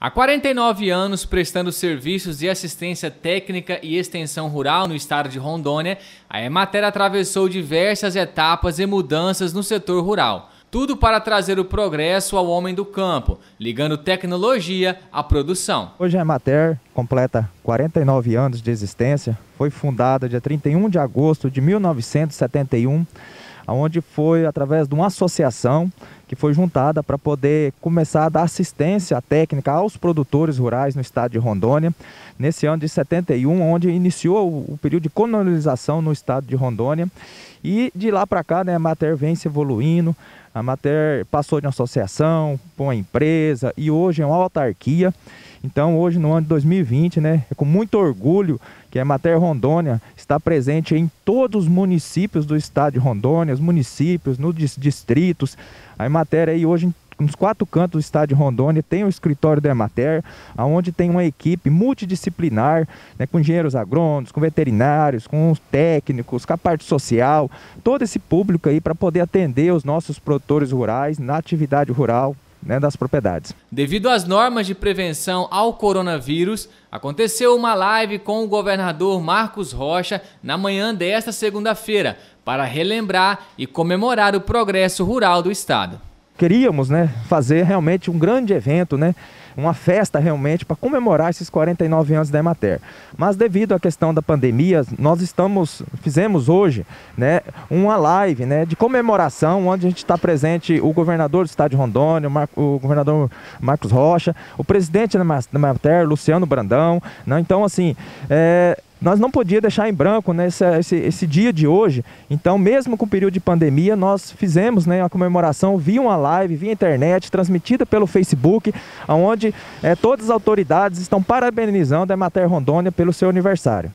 Há 49 anos prestando serviços de assistência técnica e extensão rural no estado de Rondônia, a Emater atravessou diversas etapas e mudanças no setor rural. Tudo para trazer o progresso ao homem do campo, ligando tecnologia à produção. Hoje a Emater completa 49 anos de existência. Foi fundada dia 31 de agosto de 1971 onde foi através de uma associação que foi juntada para poder começar a dar assistência técnica aos produtores rurais no estado de Rondônia, nesse ano de 71, onde iniciou o período de colonização no estado de Rondônia. E de lá para cá, né, a Mater vem se evoluindo, a Mater passou de uma associação para uma empresa e hoje é uma autarquia. Então, hoje, no ano de 2020, né, é com muito orgulho que a Mater Rondônia está presente em todos os municípios do estado de Rondônia, os municípios, nos distritos. A Emater aí hoje nos quatro cantos do estado de Rondônia tem o escritório da Emater, onde tem uma equipe multidisciplinar, né, com engenheiros agrônomos, com veterinários, com técnicos, com a parte social, todo esse público aí para poder atender os nossos produtores rurais na atividade rural, né, das propriedades. Devido às normas de prevenção ao coronavírus, aconteceu uma live com o governador Marcos Rocha na manhã desta segunda-feira para relembrar e comemorar o progresso rural do estado. Queríamos né, fazer realmente um grande evento, né? uma festa realmente para comemorar esses 49 anos da Emater. Mas devido à questão da pandemia, nós estamos fizemos hoje, né, uma live, né, de comemoração onde a gente está presente o governador do estado de Rondônia, o governador Marcos Rocha, o presidente da Emater, Luciano Brandão, né? Então assim, é, nós não podíamos deixar em branco né, esse, esse, esse, dia de hoje. Então, mesmo com o período de pandemia, nós fizemos né, a comemoração via uma live, via internet, transmitida pelo Facebook, onde é, todas as autoridades estão parabenizando a Emater Rondônia pelo seu aniversário.